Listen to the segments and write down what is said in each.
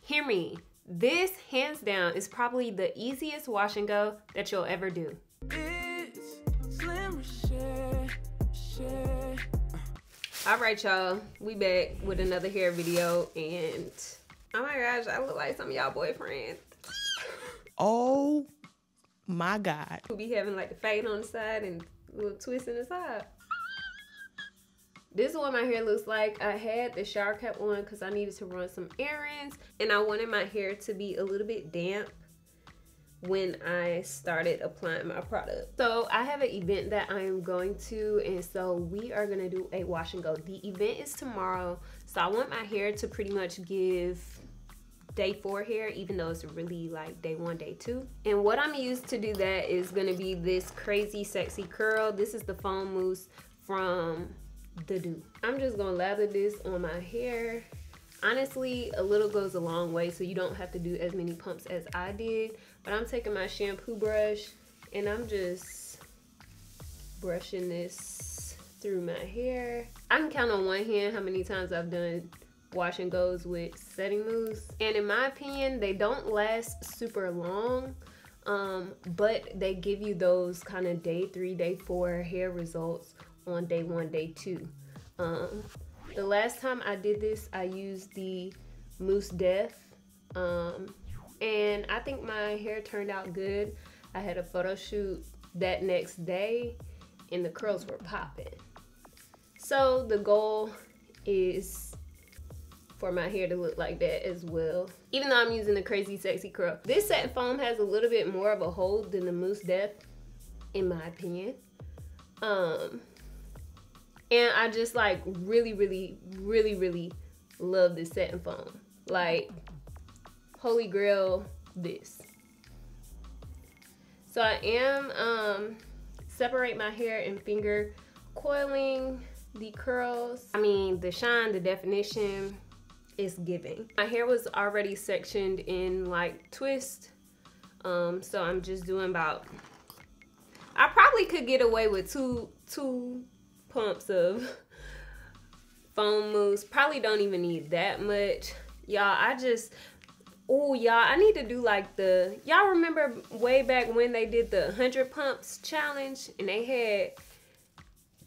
Hear me. This, hands down, is probably the easiest wash and go that you'll ever do. All right, y'all. We back with another hair video, and oh my gosh, I look like some of y'all boyfriends. Oh my God. Who be having like the fade on the side and a little twist in the side. This is what my hair looks like. I had the shower cap on because I needed to run some errands and I wanted my hair to be a little bit damp when I started applying my product. So I have an event that I am going to and so we are gonna do a wash and go. The event is tomorrow so I want my hair to pretty much give day four hair even though it's really like day one day two and what i'm used to do that is going to be this crazy sexy curl this is the foam mousse from the Doux. I'm just gonna lather this on my hair. Honestly a little goes a long way so you don't have to do as many pumps as i did but i'm taking my shampoo brush and i'm just brushing this through my hair. I can count on one hand how many times i've done wash and goes with setting mousse and in my opinion they don't last super long um, but they give you those kind of day three day four hair results on day one day two um, the last time i did this i used the Mousse Def um, and i think my hair turned out good i had a photo shoot that next day and the curls were popping so the goal is for my hair to look like that as well. Even though I'm using the Crazy Sexy Curl. This set foam has a little bit more of a hold than the Mousse Def, in my opinion. Um, and I just like really, really, really, really love this setting foam. Like, holy grail, this. So I am um, separate my hair and finger coiling the curls. I mean, the shine, the definition, is giving. My hair was already sectioned in like twist. Um, so I'm just doing about, I probably could get away with two, two pumps of foam mousse. Probably don't even need that much. Y'all, I just, oh y'all, I need to do like the, y'all remember way back when they did the 100 pumps challenge and they had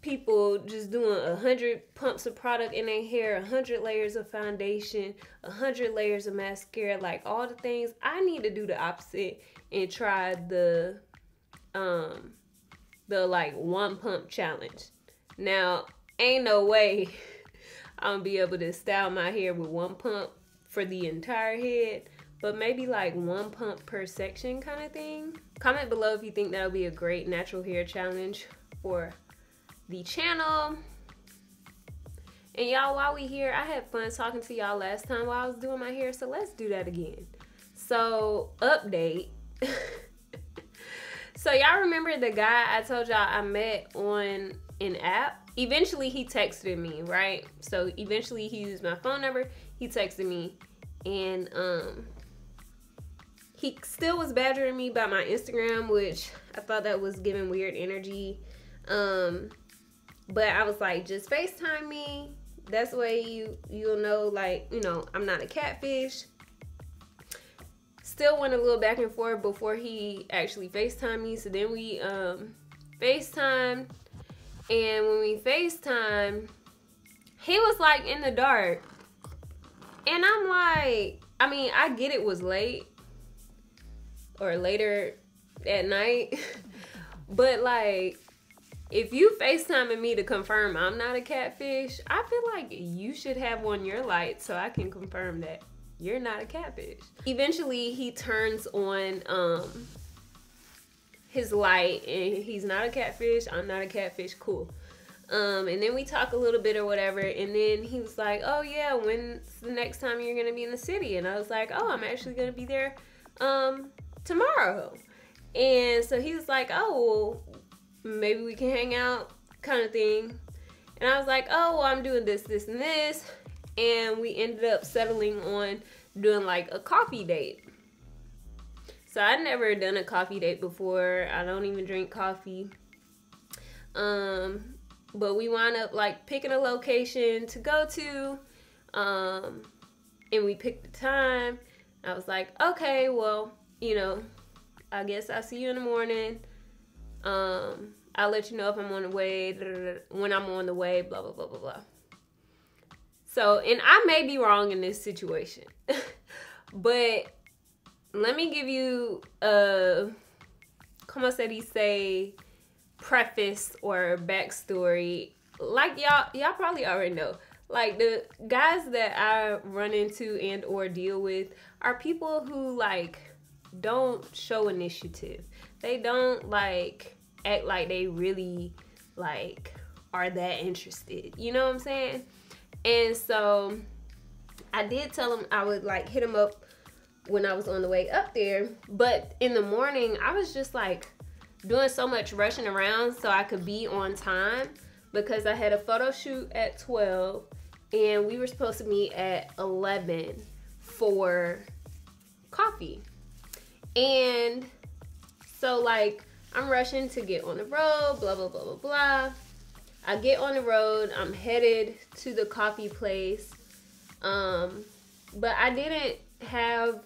people just doing a hundred pumps of product in their hair, a hundred layers of foundation, a hundred layers of mascara, like all the things. I need to do the opposite and try the um the like one pump challenge. Now, ain't no way I'm gonna be able to style my hair with one pump for the entire head, but maybe like one pump per section kind of thing. Comment below if you think that'll be a great natural hair challenge for the channel. And y'all, while we here, I had fun talking to y'all last time while I was doing my hair, so let's do that again. So, update. so y'all remember the guy I told y'all I met on an app? Eventually he texted me, right? So eventually he used my phone number, he texted me, and um he still was badgering me about my Instagram, which I thought that was giving weird energy. Um but I was like, just FaceTime me. That's the way you you'll know, like, you know, I'm not a catfish. Still went a little back and forth before he actually FaceTime me. So then we um FaceTime. And when we FaceTime, he was like in the dark. And I'm like, I mean, I get it was late or later at night. but like if you FaceTiming me to confirm I'm not a catfish, I feel like you should have on your light so I can confirm that you're not a catfish. Eventually he turns on um his light and he's not a catfish, I'm not a catfish, cool. Um, and then we talk a little bit or whatever, and then he was like, "Oh yeah, when's the next time you're gonna be in the city?" And I was like, "Oh, I'm actually gonna be there um, tomorrow." And so he was like, "Oh, well, maybe we can hang out kind of thing. And I was like, oh, well, I'm doing this, this, and this. And we ended up settling on doing like a coffee date. So I'd never done a coffee date before. I don't even drink coffee. Um, but we wound up like picking a location to go to. Um, and we picked the time. I was like, okay, well, you know, I guess I'll see you in the morning. Um, I'll let you know if I'm on the way, when I'm on the way, blah, blah, blah, blah, blah. So, and I may be wrong in this situation, but let me give you a, como se dice, preface or backstory. Like y'all, y'all probably already know. Like the guys that I run into and or deal with are people who like don't show initiative. They don't like act like they really like are that interested. You know what I'm saying? And so I did tell him I would like hit him up when I was on the way up there. But in the morning, I was just like doing so much rushing around so I could be on time because I had a photo shoot at 12 and we were supposed to meet at 11 for coffee. And so, like, I'm rushing to get on the road, blah, blah, blah, blah, blah. I get on the road, I'm headed to the coffee place. Um, but I didn't have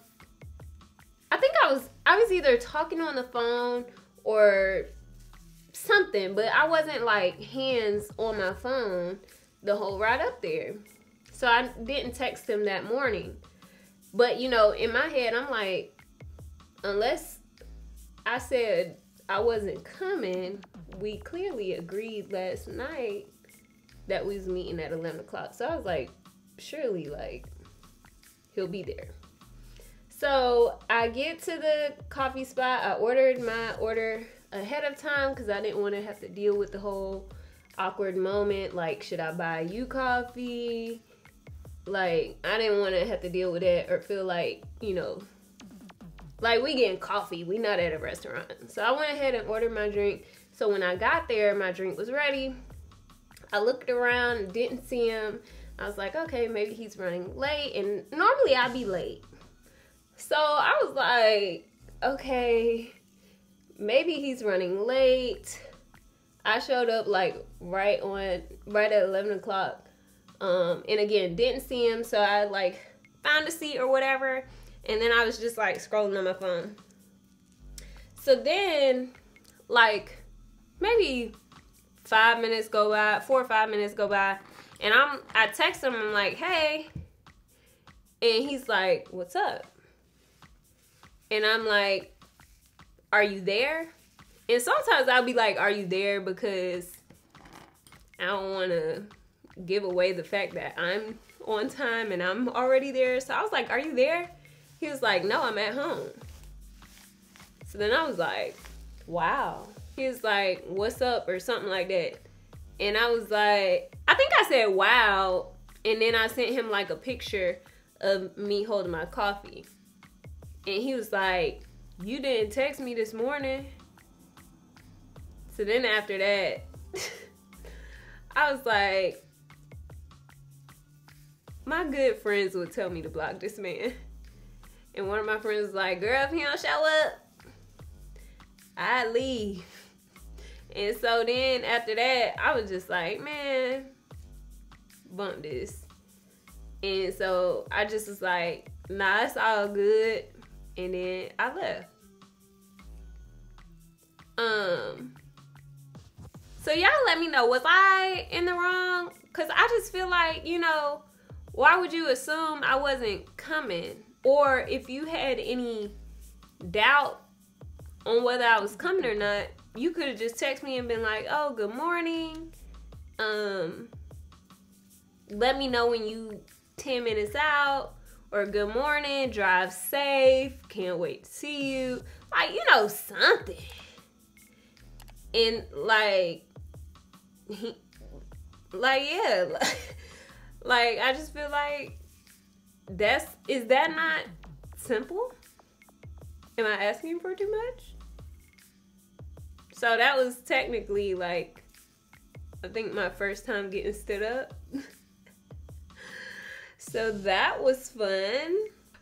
I think I was I was either talking on the phone or something, but I wasn't like hands on my phone the whole ride up there. So I didn't text him that morning. But you know, in my head I'm like unless I said I wasn't coming, we clearly agreed last night that we was meeting at 11 o'clock. So I was like, surely, like, he'll be there. So I get to the coffee spot. I ordered my order ahead of time because I didn't want to have to deal with the whole awkward moment. Like, should I buy you coffee? Like, I didn't want to have to deal with that or feel like, you know, like we getting coffee. We not at a restaurant. So I went ahead and ordered my drink. So when I got there, my drink was ready. I looked around, didn't see him. I was like, okay, maybe he's running late. And normally I'd be late. So I was like, okay, maybe he's running late. I showed up like right on right at eleven o'clock. Um, and again, didn't see him, so I like found a seat or whatever, and then I was just like scrolling on my phone. So then, like maybe five minutes go by, four or five minutes go by, and I'm I text him, I'm like, hey, and he's like, what's up? And I'm like, Are you there? And sometimes I'll be like, Are you there? Because I don't want to give away the fact that I'm on time and I'm already there. So I was like, Are you there? He was like, No, I'm at home. So then I was like, Wow. He was like, What's up? or something like that. And I was like, I think I said, Wow. And then I sent him like a picture of me holding my coffee. And he was like, You didn't text me this morning. So then after that, I was like, My good friends would tell me to block this man. And one of my friends was like, Girl, if he don't show up, I leave. And so then after that, I was just like, Man, bump this. And so I just was like, Nah, it's all good and then I left. Um. So y'all let me know was I in the wrong? Cause I just feel like you know, why would you assume I wasn't coming? Or if you had any doubt on whether I was coming or not, you could have just texted me and been like, "Oh, good morning. Um, let me know when you 10 minutes out or good morning, drive safe, can't wait to see you. Like, you know, something. And like, like, yeah, like, I just feel like that's, is that not simple? Am I asking for too much? So that was technically like, I think my first time getting stood up. So that was fun.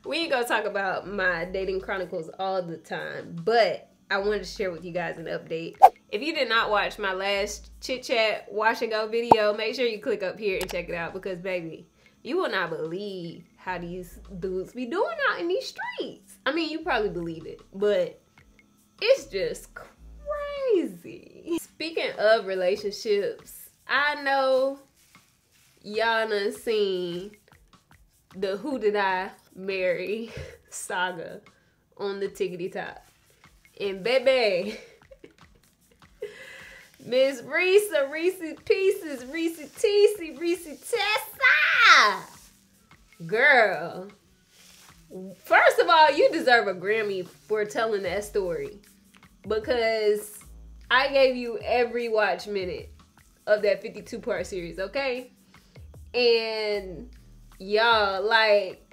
We ain't gonna talk about my dating chronicles all the time, but I wanted to share with you guys an update. If you did not watch my last chit chat wash and go video, make sure you click up here and check it out because baby, you will not believe how these dudes be doing out in these streets. I mean, you probably believe it, but it's just crazy. Speaking of relationships, I know y'all done seen the Who Did I Marry saga on the tickety top. And baby, Miss Risa, Reese Pieces, Reese Teesy, Reese Tessa. Girl. First of all, you deserve a Grammy for telling that story. Because I gave you every watch minute of that 52 part series, okay? And y'all, like,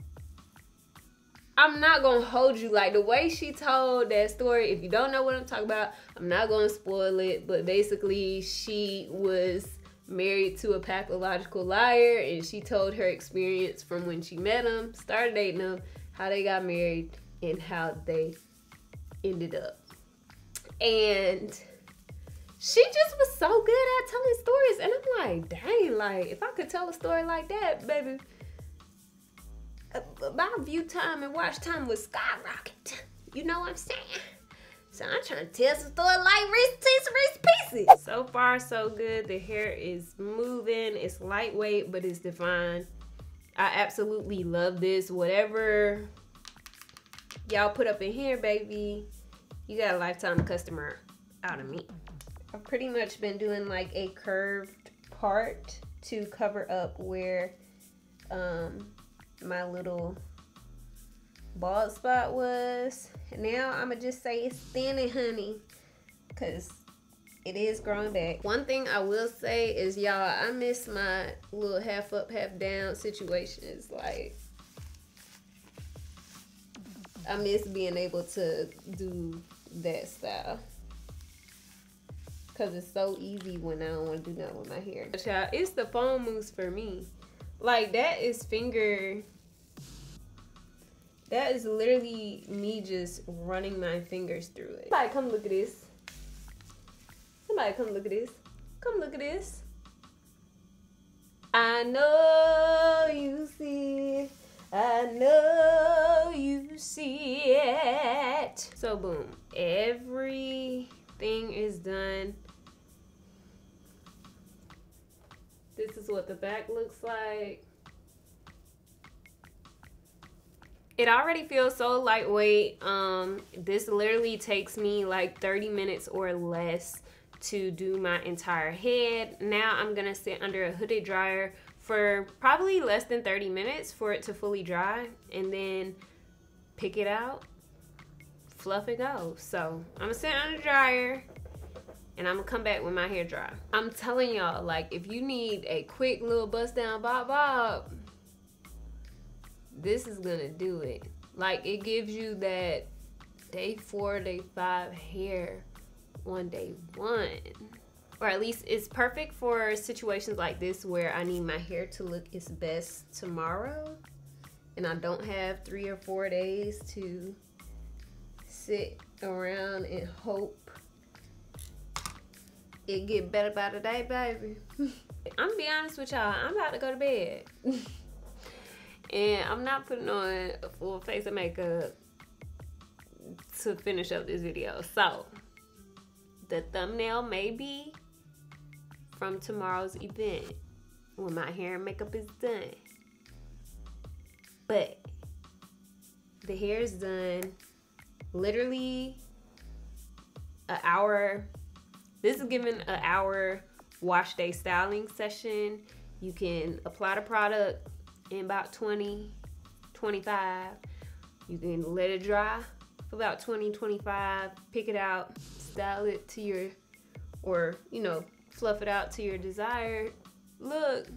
I'm not gonna hold you like the way she told that story. If you don't know what I'm talking about, I'm not gonna spoil it. But basically, she was married to a pathological liar, and she told her experience from when she met him, started dating him, how they got married, and how they ended up. And she just was so good at telling stories, and I'm like, dang, like if I could tell a story like that, baby my view time and watch time was skyrocket. You know what I'm saying? So I'm trying to tell some story like Reese Reese Pieces. So far, so good. The hair is moving. It's lightweight, but it's defined. I absolutely love this. Whatever y'all put up in here, baby, you got a lifetime customer out of me. I've pretty much been doing like a curved part to cover up where um, my little bald spot was. Now I'm gonna just say it's thinning, honey, because it is growing back. One thing I will say is, y'all, I miss my little half up, half down situations. Like, I miss being able to do that style. Cause it's so easy when I don't want to do nothing with my hair. Y'all, it's the foam mousse for me. Like that is finger that is literally me just running my fingers through it. Somebody come look at this. Somebody come look at this. Come look at this. I know you see it. I know you see it. So boom, everything is done. This is what the back looks like. It already feels so lightweight. Um this literally takes me like 30 minutes or less to do my entire head. Now i'm gonna sit under a hooded dryer for probably less than 30 minutes for it to fully dry and then pick it out fluff it go. So i'm gonna sit under dryer and I'm gonna come back when my hair dry. I'm telling y'all, like, if you need a quick little bust down bob bob, this is gonna do it. Like it gives you that day four, day five hair on day one. Or at least it's perfect for situations like this where I need my hair to look its best tomorrow and I don't have three or four days to sit around and hope it get better by the day, baby. I'm gonna be honest with y'all, I'm about to go to bed. And I'm not putting on a full face of makeup to finish up this video. So, the thumbnail may be from tomorrow's event when my hair and makeup is done. But the hair is done literally an hour. This is given an hour wash day styling session. You can apply the product in about 20, 25. You can let it dry for about 20, 25. Pick it out, style it to your, or, you know, fluff it out to your desired look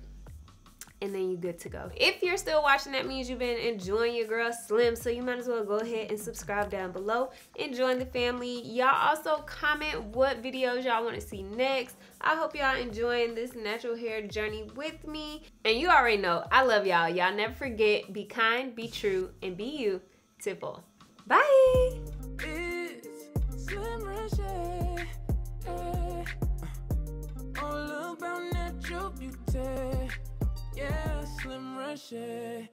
and then you're good to go. If you're still watching, that means you've been enjoying your girl Slim, so you might as well go ahead and subscribe down below and join the family. Y'all also comment what videos y'all want to see next. I hope y'all enjoying this natural hair journey with me. And you already know, I love y'all. Y'all never forget, be kind, be true, and be you. Tipple. Bye! Yeah, Slim Reshae,